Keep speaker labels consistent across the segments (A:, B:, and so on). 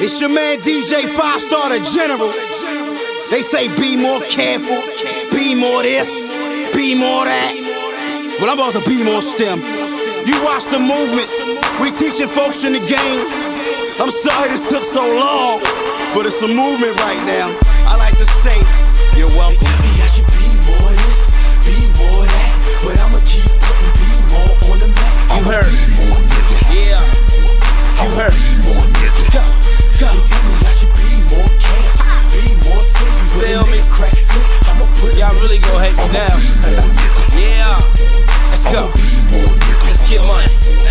A: It's your man DJ Five Star the General. They say be more careful, be more this, be more that. Well, I'm about to be more STEM. You watch the movement, we teaching folks in the game. I'm sorry this took so long, but it's a movement right now. I like to say, you're welcome.
B: Really gonna hate me now. Yeah. Let's go. Let's get money.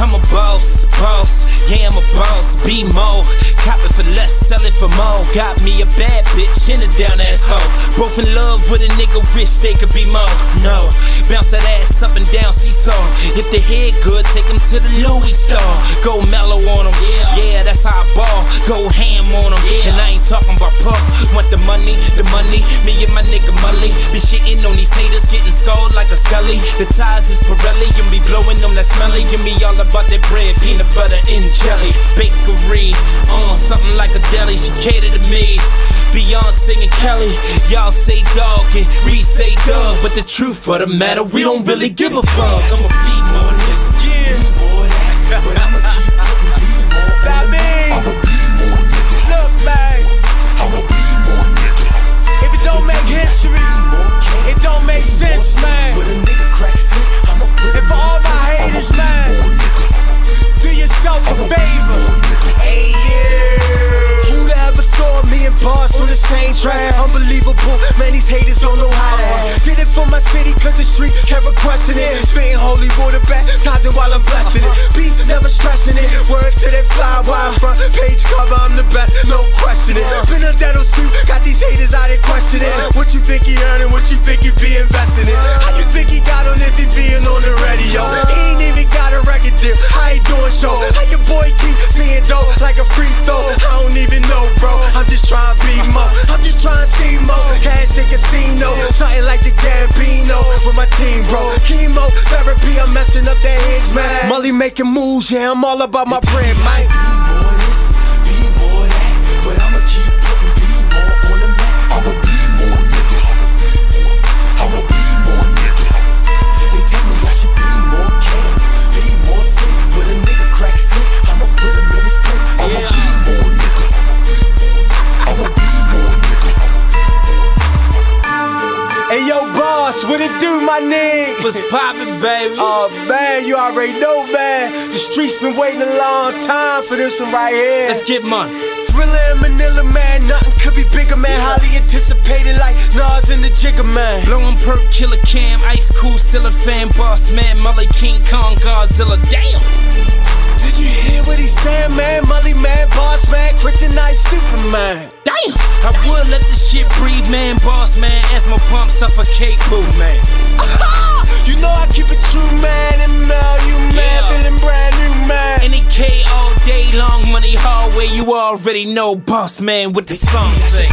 B: I'm a boss, boss, yeah, I'm a boss. Be more, cop it for less, sell it for more. Got me a bad bitch and a down ass hoe. Both in love with a nigga, wish they could be more. No, bounce that ass up and down, see seesaw. If the head good, take them to the Louis store. Go mellow on them, yeah, that's how I ball. Go ham on them, and I ain't talking about puff. Want the money, the money, me and my nigga Mully. Be shitting on these haters, getting scolded like a scully. The ties is Pirelli, and be blowing them that smelly. Give me all about that bread, peanut butter and jelly. Bakery, uh, something like a deli. She catered to me. Beyonce and Kelly, y'all say dog and we say dog. But the truth of the matter, we don't really give a fuck.
A: Same track? Unbelievable, man, these haters don't know how to act. Did it for my city, cause the street kept requesting it. Spitting holy water baptizing while I'm blessing it. Beat never stressing it. Word to that fly wide front page cover, I'm the best, no question it. Been a dental suit, got these haters out there questioning. What you think he earning, what you think he be investing in? How you think he got on the TV and on the radio? He ain't even got a record deal. How he doing show? How your boy keep seeing dope like a free throw? I don't even know, bro. I'm just trying to be mo. I'm just trying to see mo. Cash the casino, something like the Gambino with my team, bro. Chemo therapy, I'm messing up their heads, man. Mully making moves, yeah, I'm all about my bread, man.
C: It
A: do, my nigga?
B: What's poppin', baby?
A: Oh man, you already know, man. The streets been waiting a long time for this one right here.
B: Let's get money.
A: Thriller and Manila, man. Nothing could be bigger, man. Highly anticipated, like Nas and the Jigger, man.
B: Blowing perk, killer cam, ice cool, still a fan, boss man, Mully, King Kong, Godzilla, damn.
A: Did you hear what he said, man? Mully, man, boss, man, kryptonite, Superman.
B: Damn! I would let this shit breathe, man. Boss, man. Asthma pump, suffocate, boo, man.
A: Aha! You know I keep it true, man. And Mel, you man,
B: Yeah.
A: feeling brand new, man.
B: Any K all day long, money hallway. You already know, boss, man, what the song say.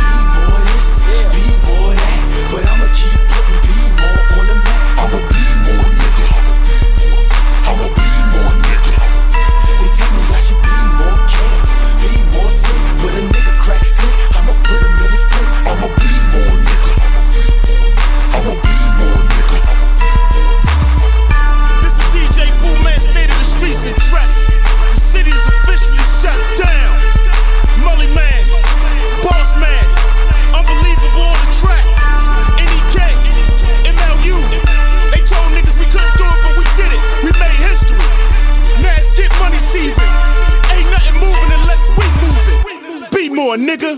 D: Nigga.